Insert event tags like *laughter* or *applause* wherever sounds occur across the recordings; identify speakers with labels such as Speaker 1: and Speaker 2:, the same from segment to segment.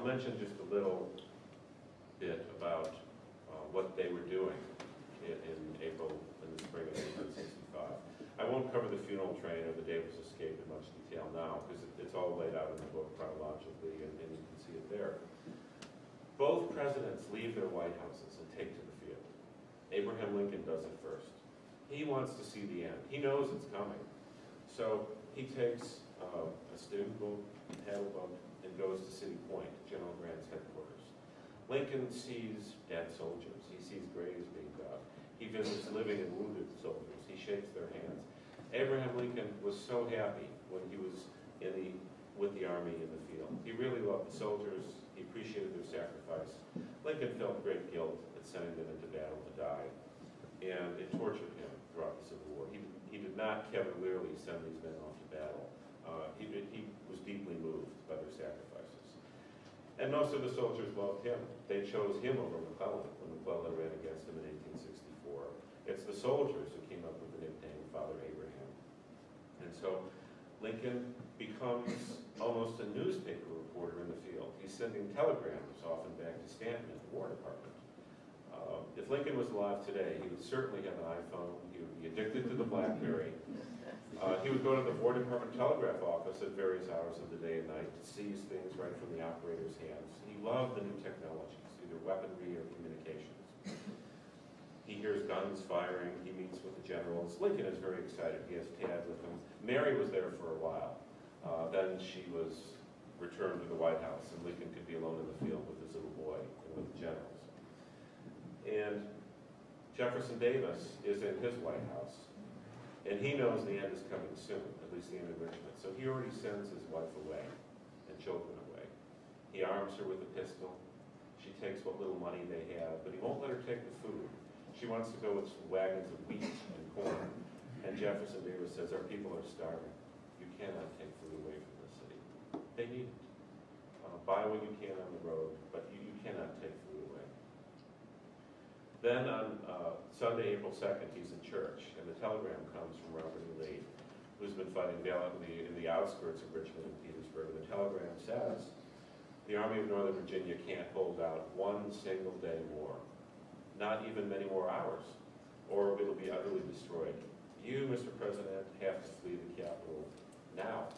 Speaker 1: I'll mention just a little bit about uh, what they were doing in, in April, in the spring of 1865. I won't cover the funeral train or the Davis escape in much detail now, because it- it's all laid out in the book chronologically, and, and you can see it there. Both presidents leave their White Houses and take to the field. Abraham Lincoln does it first. He wants to see the end. He knows it's coming. So he takes uh, a student and goes to City Point, General Grant's headquarters. Lincoln sees dead soldiers. He sees graves being dug. He visits living and wounded soldiers. He shakes their hands. Abraham Lincoln was so happy when he was in the, with the army in the field. He really loved the soldiers. He appreciated their sacrifice. Lincoln felt great guilt at sending them into battle to die, and it tortured him throughout the Civil War. He, he did not cavalierly send these men off to battle. Uh, he, he was deeply moved by their sacrifices. And most of the soldiers loved him. They chose him over McClellan when McClellan ran against him in 1864. It's the soldiers who came up with the nickname Father Abraham. And so Lincoln becomes almost a newspaper reporter in the field. He's sending telegrams often back to Stanton at the War Department. Uh, If Lincoln was alive today, he would certainly have an iPhone, he would be addicted to the BlackBerry. Uh, He would go to the War Department telegraph office at various hours of the day and night to seize things right from the operator's hands. He loved the new technologies, either weaponry or communications. He hears guns firing, he meets with the generals. Lincoln is very excited, he has Tad with him. Mary was there for a while. Uh, Then she was returned to the White House, and Lincoln could be alone in the field with his little boy and with the generals. And Jefferson Davis is in his White House, and he knows the end is coming soon, at least the end of Richmond. So he already sends his wife away and children away. He arms her with a pistol. She takes what little money they have, but he won't let her take the food. She wants to go with some wagons of wheat and corn. And Jefferson Davis says, our people are starving. You cannot take food away from the city. They need it. Uh, Buy what you can on the road, but you, you cannot take food. Then on uh, Sunday, April 2nd, he's in church, and the telegram comes from Robert E. Lee, who's been fighting valiantly in the outskirts of Richmond and Petersburg. And the telegram says, the Army of Northern Virginia can't hold out one single day more, not even many more hours, or it'll be utterly destroyed. You, Mr. President, have to flee the capital now.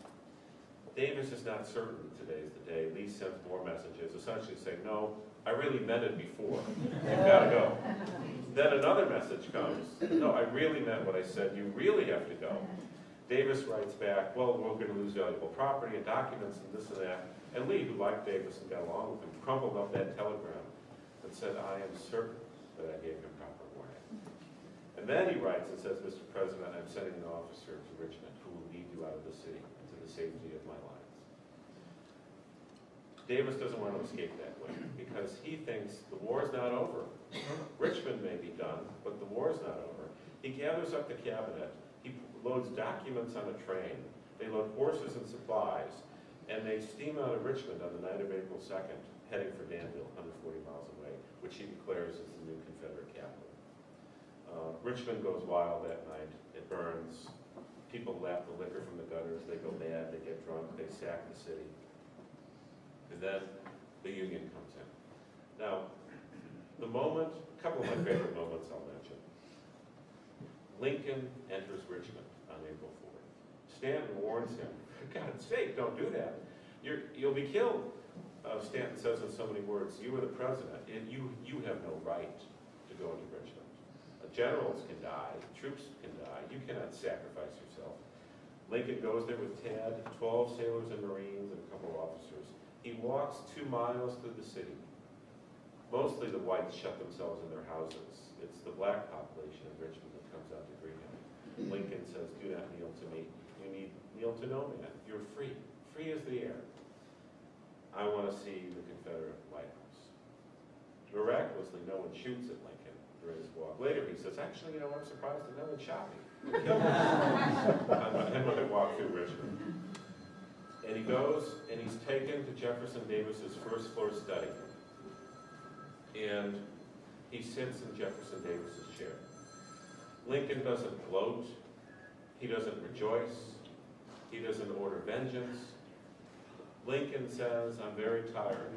Speaker 1: Davis is not certain today's the day. Lee sends more messages, essentially saying, no, I really meant it before. You've got to go. Then another message comes, no, I really meant what I said. You really have to go. Davis writes back, well, we're going to lose valuable property and documents and this and that. And Lee, who liked Davis and got along with him, crumpled up that telegram and said, I am certain that I gave him proper warning. And then he writes and says, Mr. President, I'm sending an officer to Richmond who will lead you out of the city into the safety of my lines. Davis doesn't want to escape that way because he thinks the war is not over. Richmond may be done, but the war is not over. He gathers up the cabinet, he loads documents on a train, they load horses and supplies, and they steam out of Richmond on the night of April 2nd, heading for Danville, 140 miles away, which he declares is the new Confederate capital. Uh, Richmond goes wild that night. It burns. People lap the liquor from the gutters. They go mad. They get drunk. They sack the city. And then the Union comes in. Now, the moment, a couple of my favorite moments I'll mention. Lincoln enters Richmond on April 4th. Stanton warns him, for God's sake, don't do that. You're, you'll be killed. Uh, Stanton says in so many words, you are the president, and you, you have no right to go into Richmond. Uh, Generals can die, troops can die, you cannot sacrifice yourself. Lincoln goes there with Tad, 12 sailors and Marines, and a couple of officers. He walks two miles through the city. Mostly the whites shut themselves in their houses. It's the black population of Richmond that comes out to greet him. Lincoln says, do not kneel to me. You need kneel to no man. You're free, free as the air. I want to see the Confederate White House. Miraculously, no one shoots at Lincoln during his walk. Later, he says, actually, you know, I'm surprised that no one shot me. *laughs* when I walk through Richmond. And he goes and he's taken to Jefferson Davis's first floor study. And he sits in Jefferson Davis's chair. Lincoln doesn't gloat. He doesn't rejoice. He doesn't order vengeance. Lincoln says, I'm very tired.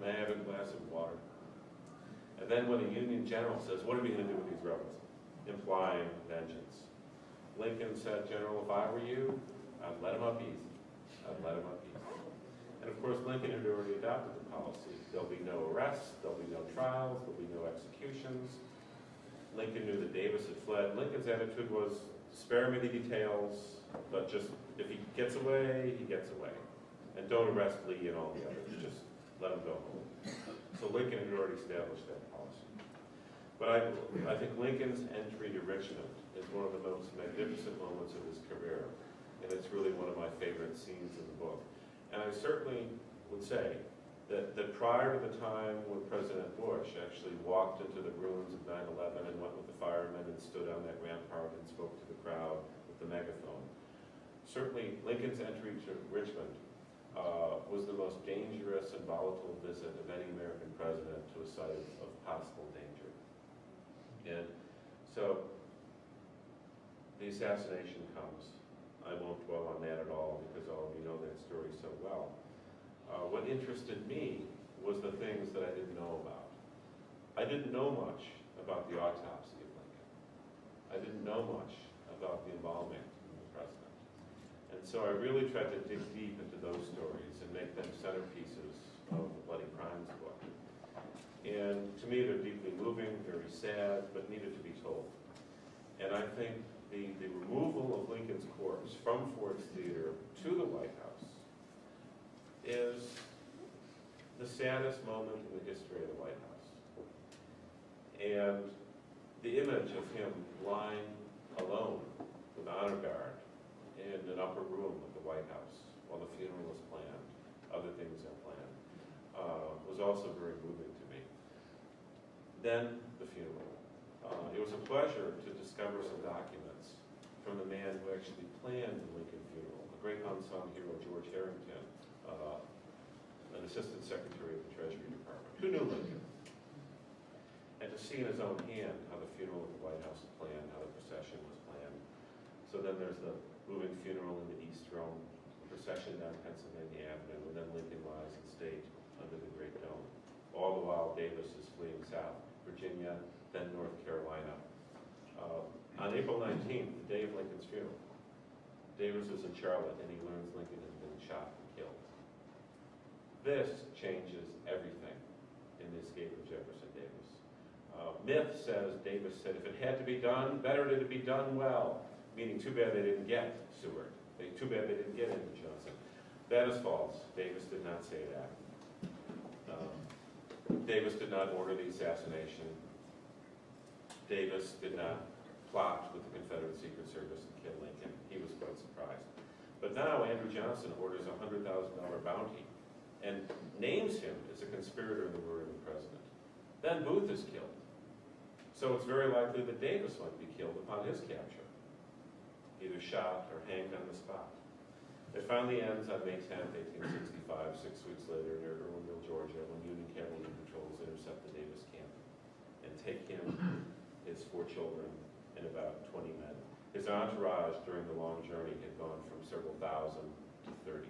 Speaker 1: May I have a glass of water? And then when a Union general says, what are we going to do with these rebels? Implying vengeance. Lincoln said, General, if I were you, I'd let them up easy. I'd let easy. And of course, Lincoln had already adopted the policy. There'll be no arrests, there'll be no trials, there'll be no executions. Lincoln knew that Davis had fled. Lincoln's attitude was, spare me the details, but just, if he gets away, he gets away. And don't arrest Lee and all the others, just let him go home. So Lincoln had already established that policy. But I, I think Lincoln's entry to Richmond is one of the most magnificent moments of his career. And it's really one of my favorite scenes in the book. And I certainly would say that, that prior to the time when President Bush actually walked into the ruins of 9-11 and went with the firemen and stood on that rampart and spoke to the crowd with the megaphone, certainly Lincoln's entry to Richmond uh, was the most dangerous and volatile visit of any American president to a site of, of possible danger. And so the assassination comes. I won't dwell on that at all because all of you know that story so well. Uh, what interested me was the things that I didn't know about. I didn't know much about the autopsy of Lincoln. I didn't know much about the involvement of the president. And so I really tried to dig deep into those stories and make them centerpieces of the Bloody Crimes book. And to me, they're deeply moving, very sad, but needed to be told. And I think the, the removal of Lincoln's corpse from Ford's Theater to the White House is the saddest moment in the history of the White House. And the image of him lying alone with honor guard in an upper room of the White House while the funeral was planned, other things are planned, uh, was also very moving to me. Then the funeral. Uh, it was a pleasure to discover some documents from the man who actually planned the Lincoln funeral, a great unsung hero, George Harrington, uh, an assistant secretary of the Treasury Department, who knew Lincoln. And to see in his own hand how the funeral at the White House was planned, how the procession was planned. So then there's the moving funeral in the East Room, procession down Pennsylvania Avenue, and then Lincoln lies in state under the Great Dome. All the while Davis is fleeing south, Virginia, then North Carolina. Uh, on April 19th, the day of Lincoln's funeral, Davis is in Charlotte and he learns Lincoln has been shot and killed. This changes everything in the escape of Jefferson Davis. Uh, myth says Davis said, if it had to be done, better did it be done well. Meaning, too bad they didn't get Seward. They, too bad they didn't get Andrew Johnson. That is false. Davis did not say that. Um, Davis did not order the assassination. Davis did not plot with the Confederate Secret Service and kill Lincoln. He was quite surprised. But now Andrew Johnson orders a $100,000 bounty and names him as a conspirator in the murder of the president. Then Booth is killed. So it's very likely that Davis might be killed upon his capture, either shot or hanged on the spot. It finally ends on May 10, 1865, six weeks later near Irwinville, Georgia, when Union cavalry patrols intercept the Davis camp and take him, his four children, and about 20 men. His entourage during the long journey had gone from several thousand to 30.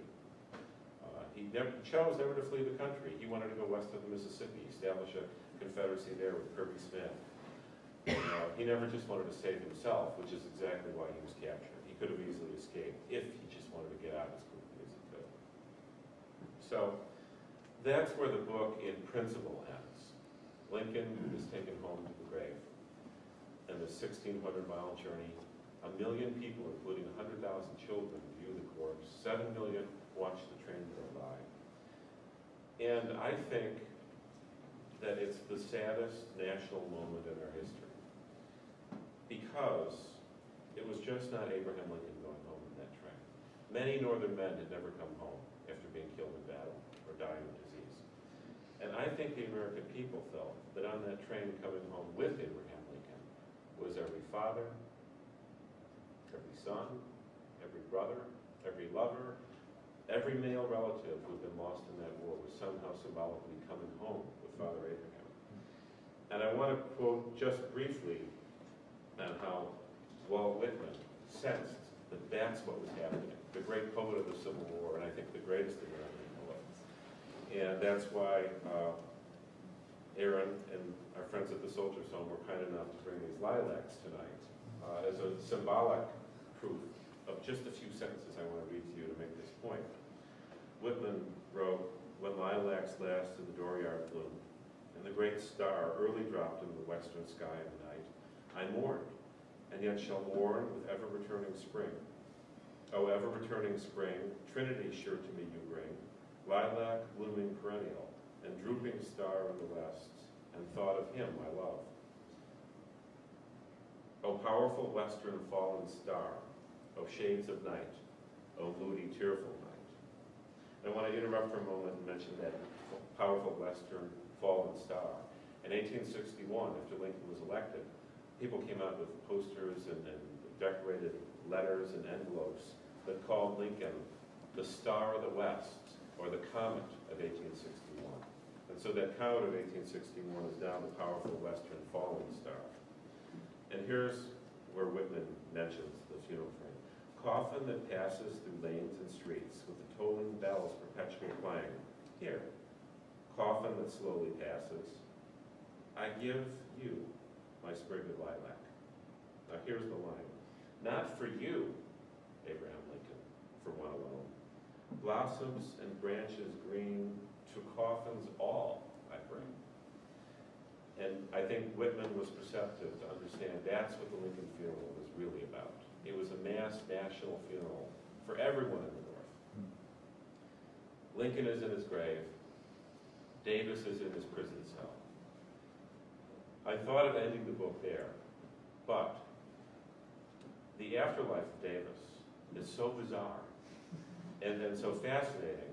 Speaker 1: Uh, he never, chose never to flee the country. He wanted to go west of the Mississippi, establish a confederacy there with Kirby Smith. Uh, he never just wanted to save himself, which is exactly why he was captured. He could have easily escaped if he just wanted to get out as quickly as he could. So that's where the book in principle ends. Lincoln is taken home to the grave. And the 1,600 mile journey, a million people, including 100,000 children, view the corpse. 7 million watch the train go by. And I think that it's the saddest national moment in our history because it was just not Abraham Lincoln going home in that train. Many northern men had never come home after being killed in battle or dying of disease. And I think the American people felt that on that train coming home with Abraham was every father, every son, every brother, every lover, every male relative who had been lost in that war was somehow symbolically coming home with Father Abraham. And I want to quote just briefly on how Walt Whitman sensed that that's what was happening. the great poet of the Civil War, and I think the greatest American poet. And that's why uh, Aaron and our friends at the Soldiers Home were kind enough to bring these lilacs tonight uh, as a symbolic proof of just a few sentences I want to read to you to make this point. Whitman wrote, When lilacs last in the dooryard bloom, and the great star early dropped into the western sky in the night, I mourned, and yet shall mourn with ever-returning spring. O ever-returning spring, Trinity sure to me you bring, lilac blooming perennial, and drooping star of the west, and thought of him I love. O powerful western fallen star, O shades of night, O moody tearful night. I want to interrupt for a moment and mention that powerful western fallen star. In 1861, after Lincoln was elected, people came out with posters and, and decorated letters and envelopes that called Lincoln the Star of the West, or the Comet of 1861. So that comet of 1861 is now the powerful western falling star. And here's where Whitman mentions the funeral train. Coffin that passes through lanes and streets with the tolling bells perpetual clang. Here, coffin that slowly passes. I give you my sprig of lilac. Now here's the line. Not for you, Abraham Lincoln, for one alone. Blossoms and branches green to coffins all I bring. And I think Whitman was perceptive to understand that's what the Lincoln funeral was really about. It was a mass national funeral for everyone in the North. Lincoln is in his grave. Davis is in his prison cell. I thought of ending the book there, but the afterlife of Davis is so bizarre and, and so fascinating.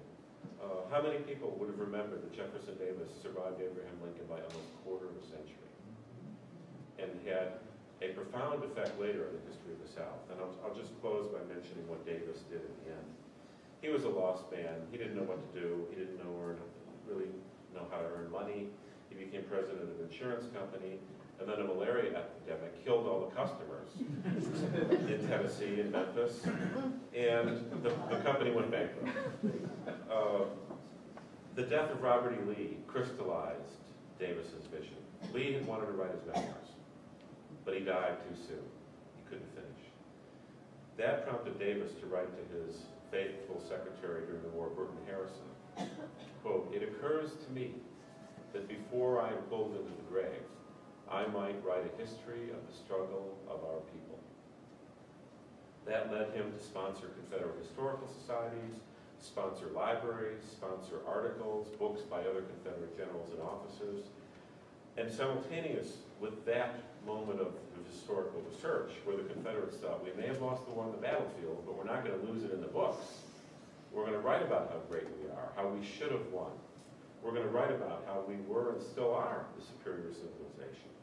Speaker 1: Uh, how many people would have remembered that Jefferson Davis survived Abraham Lincoln by almost a quarter of a century and had a profound effect later on the history of the South? And I'll, I'll just close by mentioning what Davis did at the end. He was a lost man. He didn't know what to do. He didn't know earn, really know how to earn money. He became president of an insurance company. And then a malaria epidemic killed all the customers *laughs* in Tennessee and Memphis. And the, the company went bankrupt. Uh, the death of Robert E. Lee crystallized Davis's vision. Lee had wanted to write his memoirs, but he died too soon. He couldn't finish. That prompted Davis to write to his faithful secretary during the war, Burton Harrison, quote, It occurs to me that before I am pulled into the grave, I might write a history of the struggle of our people. That led him to sponsor Confederate historical societies, sponsor libraries, sponsor articles, books by other Confederate generals and officers. And simultaneous with that moment of historical research, where the Confederates thought, we may have lost the war on the battlefield, but we're not going to lose it in the books. We're going to write about how great we are, how we should have won. We're going to write about how we were and still are the superior civilization.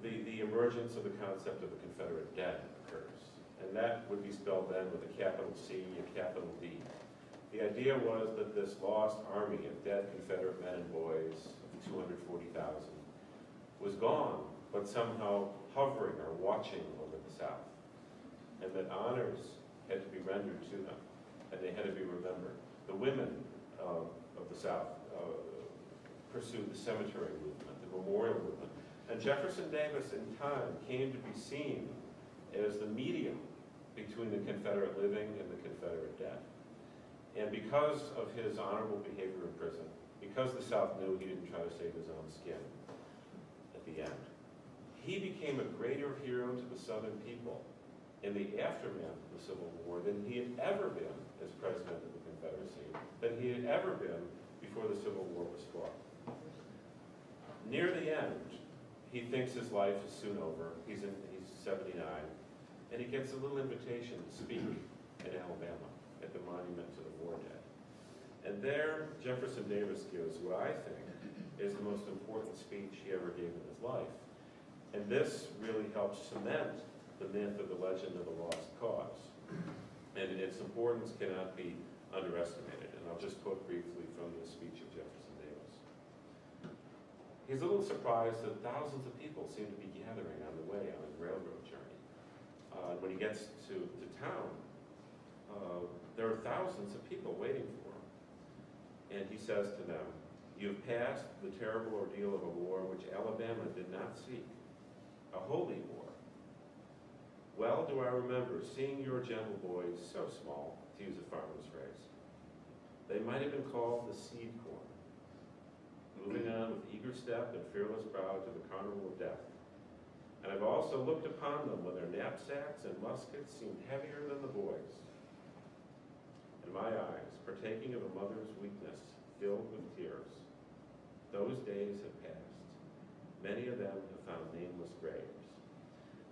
Speaker 1: The, the emergence of the concept of the Confederate dead occurs. And that would be spelled then with a capital C, a capital D. The idea was that this lost army of dead Confederate men and boys, 240,000, was gone, but somehow hovering or watching over the South. And that honors had to be rendered to them, and they had to be remembered. The women uh, of the South uh, pursued the cemetery movement, the memorial movement. And Jefferson Davis, in time, came to be seen as the medium between the Confederate living and the Confederate dead. And because of his honorable behavior in prison, because the South knew he didn't try to save his own skin at the end, he became a greater hero to the Southern people in the aftermath of the Civil War than he had ever been as president of the Confederacy, than he had ever been before the Civil War was fought. Near the end, he thinks his life is soon over. He's, in, he's 79, and he gets a little invitation to speak in Alabama at the monument to the war dead. And there, Jefferson Davis gives what I think is the most important speech he ever gave in his life. And this really helps cement the myth of the legend of the lost cause. And its importance cannot be underestimated. And I'll just quote briefly from the speech of Jefferson Davis. He's a little surprised that thousands of people seem to be gathering on the way on his railroad journey. Uh, when he gets to, to town, there are thousands of people waiting for him. And he says to them, You've passed the terrible ordeal of a war which Alabama did not seek, a holy war. Well do I remember seeing your gentle boys, so small, to use a farmer's phrase. They might have been called the seed corn, moving on with eager step and fearless brow to the carnival of death. And I've also looked upon them when their knapsacks and muskets seemed heavier than the boys. And my eyes, partaking of a mother's weakness, filled with tears. Those days have passed. Many of them have found nameless graves.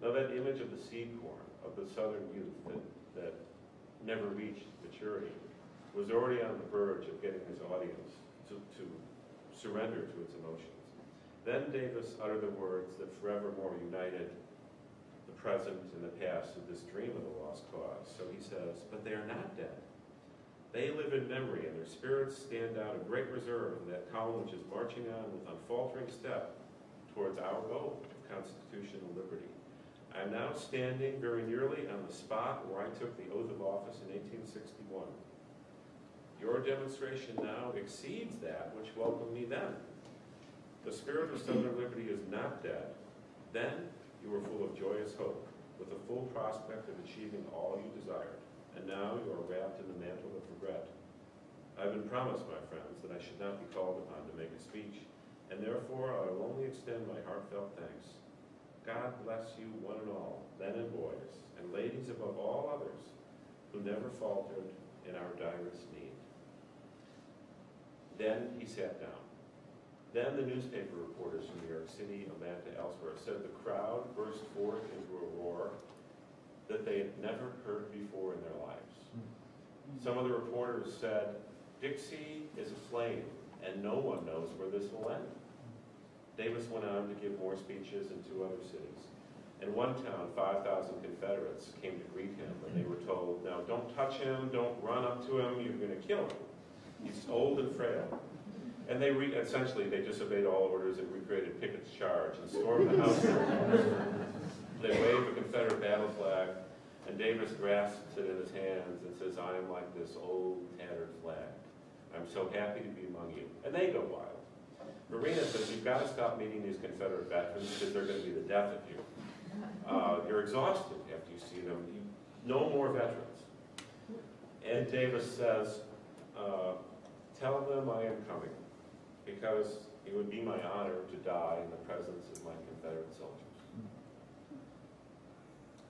Speaker 1: Now that image of the seed corn, of the southern youth that, that never reached maturity, was already on the verge of getting his audience to, to surrender to its emotions. Then Davis uttered the words that forevermore united the present and the past of this dream of the lost cause. So he says, but they are not dead. They live in memory, and their spirits stand out in great reserve in that column which is marching on with unfaltering step towards our goal of constitutional liberty. I am now standing very nearly on the spot where I took the oath of office in 1861. Your demonstration now exceeds that which welcomed me then. The spirit of Southern liberty is not dead. Then you were full of joyous hope, with a full prospect of achieving all you desired and now you are wrapped in the mantle of regret. I've been promised, my friends, that I should not be called upon to make a speech, and therefore I will only extend my heartfelt thanks. God bless you, one and all, men and boys, and ladies above all others, who never faltered in our direst need. Then he sat down. Then the newspaper reporters from New York City, Atlanta, elsewhere said the crowd burst forth into a roar that they had never heard before in their lives. Hmm. Some of the reporters said, Dixie is aflame, and no one knows where this will end. Davis went on to give more speeches in two other cities. In one town, 5,000 Confederates came to greet him, and they were told, now don't touch him, don't run up to him, you're going to kill him. He's old and frail. And they essentially, they disobeyed all orders and recreated Pickett's charge and stormed the house. They wave a Confederate battle flag, and Davis grasps it in his hands and says, I am like this old tattered flag. I'm so happy to be among you. And they go wild. Varina says, you've got to stop meeting these Confederate veterans because they're going to be the death of you. Uh, you're exhausted after you see them. You, no more veterans. And Davis says, uh, tell them I am coming because it would be my honor to die in the presence of my Confederate soldiers.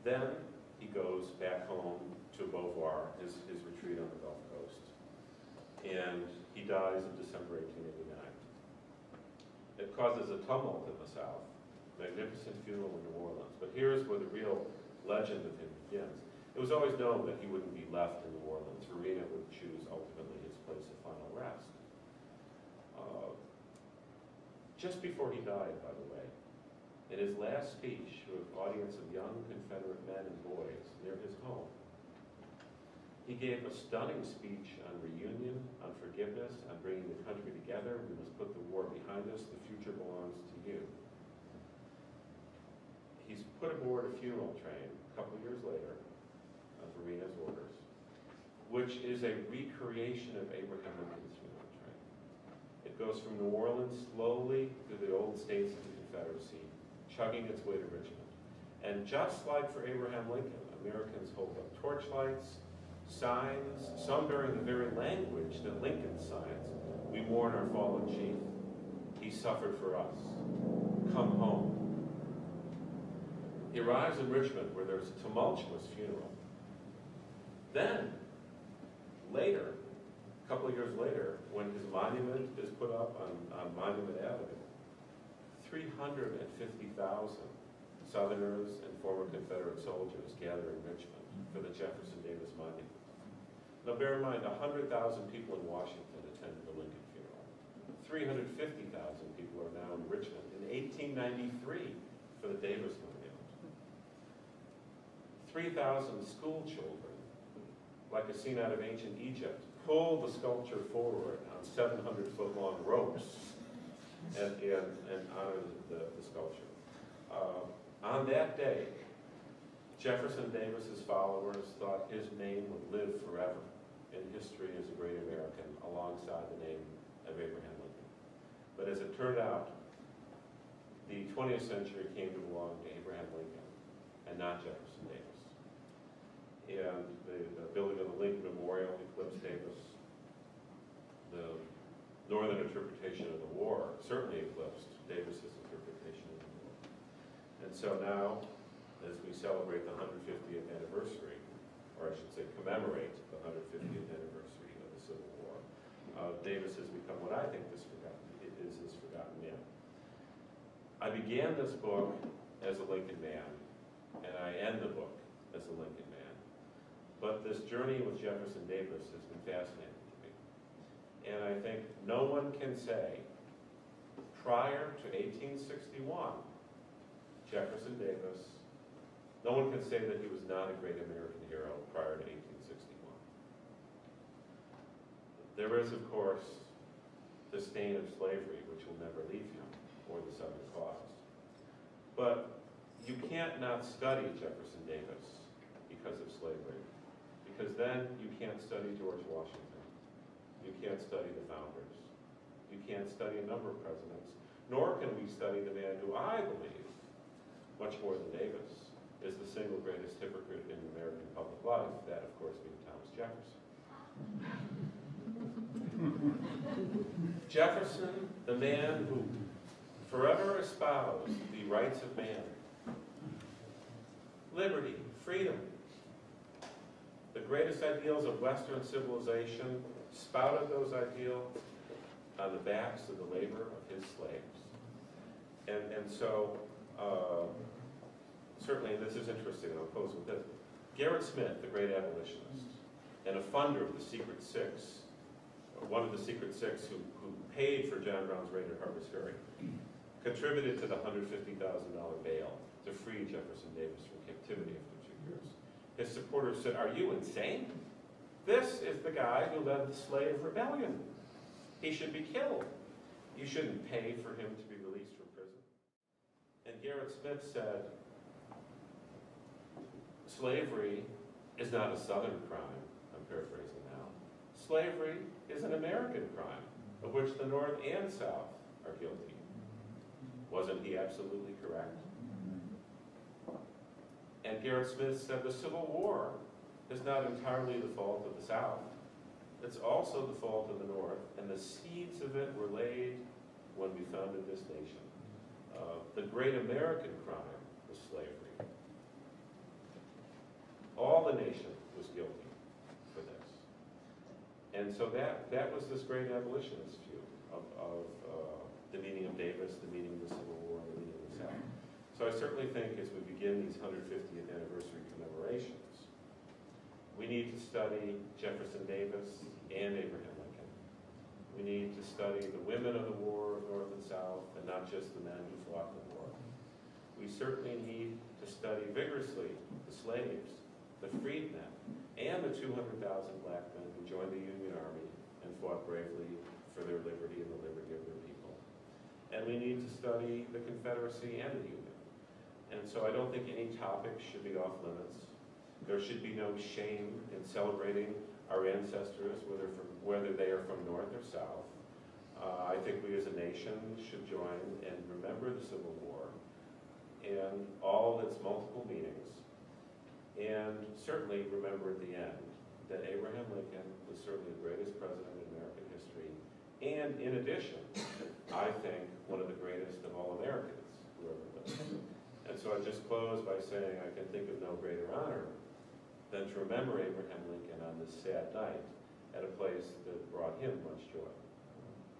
Speaker 1: Then he goes back home to Beauvoir, his, his retreat on the Gulf Coast. And he dies in December 1889. It causes a tumult in the South, magnificent funeral in New Orleans. But here's where the real legend of him begins. It was always known that he wouldn't be left in New Orleans. Varina would choose ultimately his place of final rest. Uh, just before he died, by the way, in his last speech to an audience of young Confederate men and boys near his home, he gave a stunning speech on reunion, on forgiveness, on bringing the country together. We must put the war behind us. The future belongs to you. He's put aboard a funeral train a couple years later, on Varina's orders, which is a recreation of Abraham Lincoln's funeral train. It goes from New Orleans slowly through the old states of the Confederacy, chugging its way to Richmond. And just like for Abraham Lincoln, Americans hold up torchlights, signs, some bearing the very language that Lincoln signs. We mourn our fallen chief. He suffered for us. Come home. He arrives in Richmond where there's a tumultuous funeral. Then, later, a couple of years later, when his monument is put up on, on Monument Avenue, 350,000 Southerners and former Confederate soldiers gather in Richmond for the Jefferson Davis Monument. Now bear in mind, 100,000 people in Washington attended the Lincoln funeral. 350,000 people are now in Richmond in 1893 for the Davis Monument. 3,000 school children, like a scene out of ancient Egypt, pull the sculpture forward on 700-foot long ropes and, and, and honor the, the sculpture. Uh, on that day, Jefferson Davis's followers thought his name would live forever history as a great American alongside the name of Abraham Lincoln. But as it turned out, the 20th century came to belong to Abraham Lincoln and not Jefferson Davis. And the, the building of the Lincoln Memorial eclipsed Davis. The northern interpretation of the war certainly eclipsed Davis's interpretation of the war. And so now, as we celebrate the 150th anniversary, or I should say commemorate the 150th anniversary of the Civil War, uh, Davis has become what I think this forgotten, this forgotten man. I began this book as a Lincoln man, and I end the book as a Lincoln man. But this journey with Jefferson Davis has been fascinating to me. And I think no one can say, prior to 1861, Jefferson Davis, no one can say that he was not a great American hero prior to 1861. There is, of course, the stain of slavery, which will never leave him, or the Southern cause. But you can't not study Jefferson Davis because of slavery, because then you can't study George Washington. You can't study the founders. You can't study a number of presidents, nor can we study the man who I believe, much more than Davis, is the single greatest hypocrite in American public life, that of course being Thomas Jefferson. *laughs* Jefferson, the man who forever espoused the rights of man, liberty, freedom, the greatest ideals of Western civilization, spouted those ideals on the backs of the labor of his slaves. And, and so, uh, certainly, this is interesting, and I'll close with this. Gerrit Smith, the great abolitionist, and a funder of the Secret Six, or one of the Secret Six who, who paid for John Brown's raid at Harper's Ferry, contributed to the $150,000 bail to free Jefferson Davis from captivity after two years. His supporters said, are you insane? This is the guy who led the slave rebellion. He should be killed. You shouldn't pay for him to be released from prison. And Gerrit Smith said, slavery is not a southern crime, I'm paraphrasing now. Slavery is an American crime, of which the North and South are guilty. Wasn't he absolutely correct? And Gerrit Smith said the Civil War is not entirely the fault of the South. It's also the fault of the North, and the seeds of it were laid when we founded this nation. Uh, the great American crime was slavery. All the nation was guilty for this. And so that, that was this great abolitionist view of, of uh, the meaning of Davis, the meaning of the Civil War, the meaning of the South. So I certainly think as we begin these 150th anniversary commemorations, we need to study Jefferson Davis and Abraham Lincoln. We need to study the women of the war of North and South, and not just the men who fought the war. We certainly need to study vigorously the slaves, the freedmen, and the 200,000 black men who joined the Union Army and fought bravely for their liberty and the liberty of their people. And we need to study the Confederacy and the Union. And so I don't think any topic should be off limits. There should be no shame in celebrating our ancestors, whether, from, whether they are from North or South. Uh, I think we as a nation should join and remember the Civil War and all its multiple meanings. And certainly remember at the end that Abraham Lincoln was certainly the greatest president in American history. And in addition, I think one of the greatest of all Americans who ever lived. And so I just close by saying I can think of no greater honor than to remember Abraham Lincoln on this sad night at a place that brought him much joy.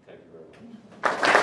Speaker 1: Thank you very much.